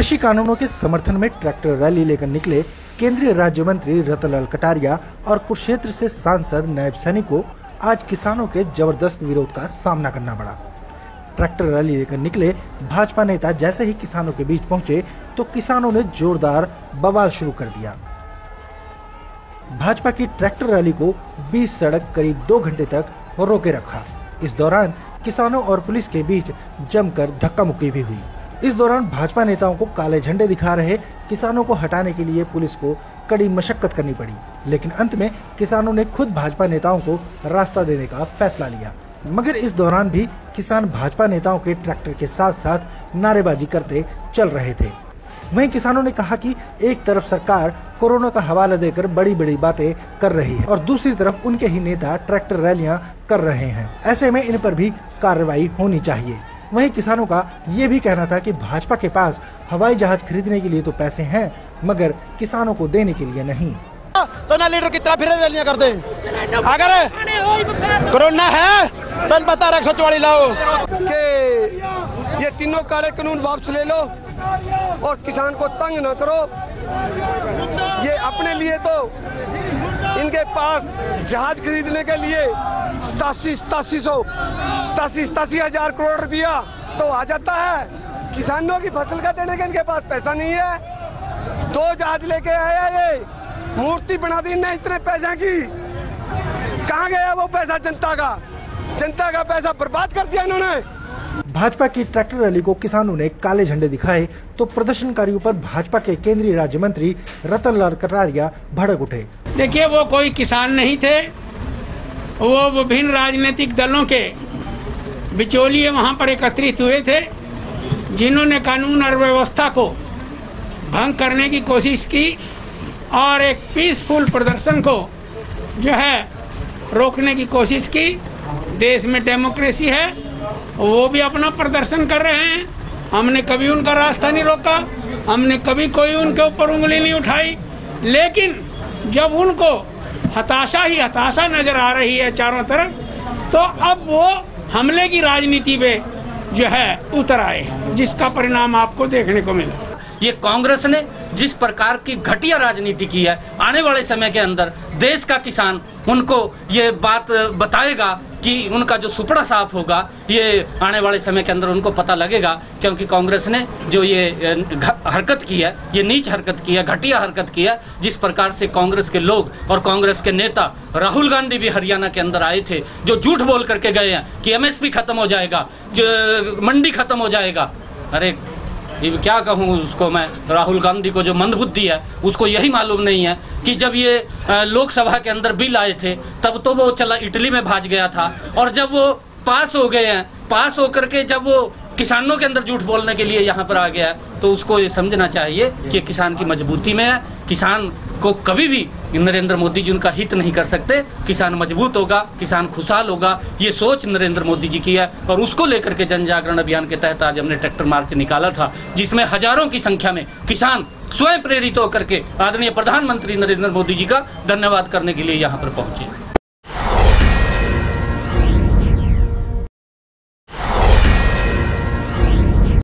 कृषि कानूनों के समर्थन में ट्रैक्टर रैली लेकर निकले केंद्रीय राज्य मंत्री रतनलाल कटारिया और कुरुक्षेत्र से सांसद नायब सैनी को आज किसानों के ज़बरदस्त विरोध का सामना करना पड़ा। ट्रैक्टर रैली लेकर निकले भाजपा नेता जैसे ही किसानों के बीच पहुँचे तो किसानों ने जोरदार बवाल शुरू कर दिया। भाजपा की ट्रैक्टर रैली को बीच सड़क करीब दो घंटे तक रोके रखा। इस दौरान किसानों और पुलिस के बीच जमकर धक्का मुक्की भी हुई। इस दौरान भाजपा नेताओं को काले झंडे दिखा रहे किसानों को हटाने के लिए पुलिस को कड़ी मशक्कत करनी पड़ी। लेकिन अंत में किसानों ने खुद भाजपा नेताओं को रास्ता देने का फैसला लिया। मगर इस दौरान भी किसान भाजपा नेताओं के ट्रैक्टर के साथ साथ नारेबाजी करते चल रहे थे। वहीं किसानों ने कहा कि एक तरफ़ सरकार कोरोना का हवाला देकर बड़ी बड़ी बातें कर रही है और दूसरी तरफ़ उनके ही नेता ट्रैक्टर रैलियाँ कर रहे हैं। ऐसे में इन पर भी कार्रवाई होनी चाहिए। वहीं किसानों का ये भी कहना था कि भाजपा के पास हवाई जहाज़ खरीदने के लिए तो पैसे हैं मगर किसानों को देने के लिए नहीं। तो ना लीडर कितना फिर रैलियाँ कर दे। अगर कोरोना है? तो बता एक सौ चौवालीस लाओ। कि ये तीनों काले कानून वापस ले लो और किसान को तंग ना करो। ये अपने लिए तो इनके पास जहाज़ खरीदने के लिए सतासी सतासी सौ सतासी सतासी हज़ार करोड़ रुपया तो आ जाता है। किसानों की फ़सल का देने के इनके पास पैसा नहीं है। दो जहाज़ लेके आया ये। मूर्ति बना दी इनने इतने पैसे की। कहाँ गया वो पैसा जनता का? जनता का पैसा बर्बाद कर दिया इन्होंने। भाजपा की ट्रैक्टर रैली को किसानों ने काले झंडे दिखाए तो प्रदर्शनकारियों पर भाजपा के केंद्रीय राज्य मंत्री रतन लाल कटारिया भड़क उठे। देखिए वो कोई किसान नहीं थे। वो विभिन्न राजनीतिक दलों के बिचौलिए वहाँ पर एकत्रित हुए थे, जिन्होंने कानून और व्यवस्था को भंग करने की कोशिश की और एक पीसफुल प्रदर्शन को जो है रोकने की कोशिश की। देश में डेमोक्रेसी है, वो भी अपना प्रदर्शन कर रहे हैं। हमने कभी उनका रास्ता नहीं रोका, हमने कभी कोई उनके ऊपर उंगली नहीं उठाई, लेकिन जब उनको हताशा ही हताशा नज़र आ रही है चारों तरफ़ तो अब वो हमले की राजनीति पे जो है, उतर आए हैं, जिसका परिणाम आपको देखने को मिला। ये कांग्रेस ने जिस प्रकार की घटिया राजनीति की है, आने वाले समय के अंदर देश का किसान उनको ये बात बताएगा कि उनका जो सुपड़ा साफ़ होगा, ये आने वाले समय के अंदर उनको पता लगेगा, क्योंकि कांग्रेस ने जो ये हरकत की है, ये नीच हरकत की है, घटिया हरकत की है, जिस प्रकार से कांग्रेस के लोग और कांग्रेस के नेता राहुल गांधी भी हरियाणा के अंदर आए थे, जो झूठ बोल करके गए हैं कि एमएसपी खत्म हो जाएगा मंडी खत्म हो जाएगा। अरे क्या कहूँ उसको मैं? राहुल गांधी को जो मंदबुद्धि है, उसको यही मालूम नहीं है कि जब ये लोकसभा के अंदर बिल आए थे, तब तो वो चला इटली में भाज गया था। और जब वो पास हो गए हैं, पास होकर के जब वो किसानों के अंदर झूठ बोलने के लिए यहाँ पर आ गया है तो उसको ये समझना चाहिए कि किसान की मजबूती में है। किसान को कभी भी नरेंद्र मोदी जी उनका हित नहीं कर सकते। किसान मज़बूत होगा, किसान खुशहाल होगा, ये सोच नरेंद्र मोदी जी की है। और उसको लेकर के जन जागरण अभियान के तहत आज हमने ट्रैक्टर मार्च निकाला था, जिसमें हज़ारों की संख्या में किसान स्वयं प्रेरित होकर के आदरणीय प्रधानमंत्री नरेंद्र मोदी जी का धन्यवाद करने के लिए यहाँ पर पहुँचे।